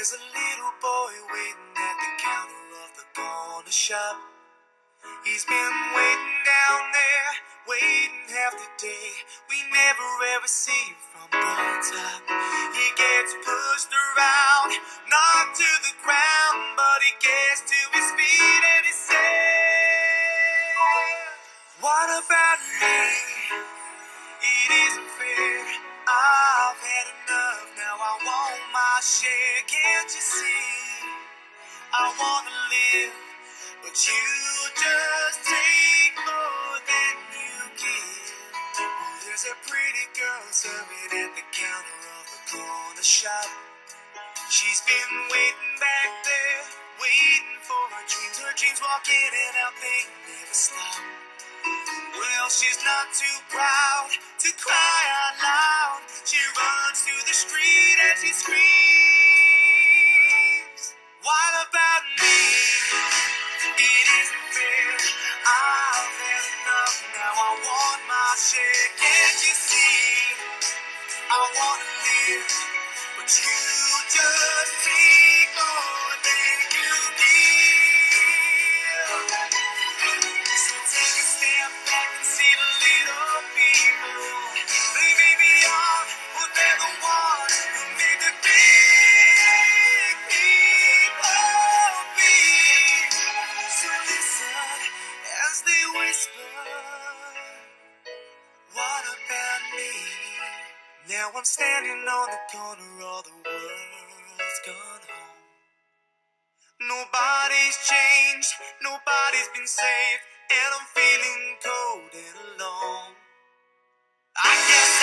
There's a little boy waiting at the counter of the corner shop. He's been waiting down there, waiting half the day. We never ever see him from the top. He gets pushed around, knocked to the ground, but he gets to his feet and he says, What about me? It isn't fair. I've had enough now. I want my share. Can't you see? I wanna live, but you just take more than you give. Oh, there's a pretty girl serving at the counter of the corner shop. She's been waiting back there, waiting for her dreams. Her dreams walk in and out, they never stop. Well, she's not too proud to cry out loud. She runs through the street and she screams. Share. Can't you see? I wanna live, but you Now I'm standing on the corner, all the world's gone home. Nobody's changed, nobody's been saved, and I'm feeling cold and alone. I guess